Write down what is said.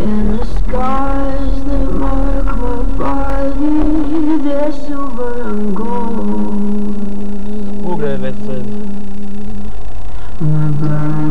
In the scars that mark my body, they're silver and gold. W ogóle. My blood.